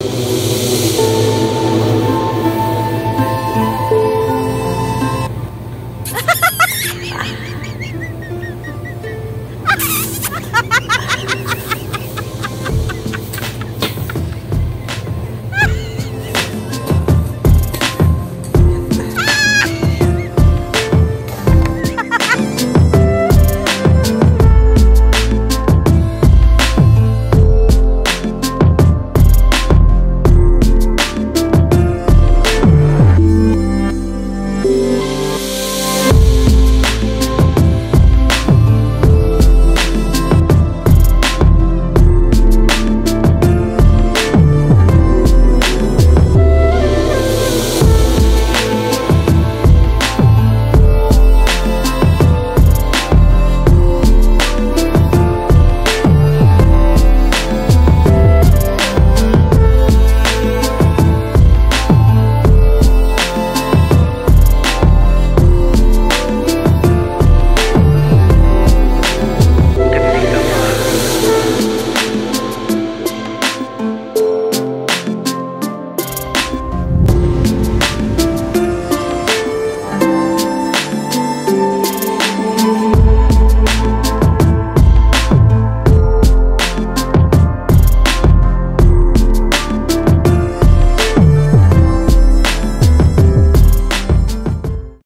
you.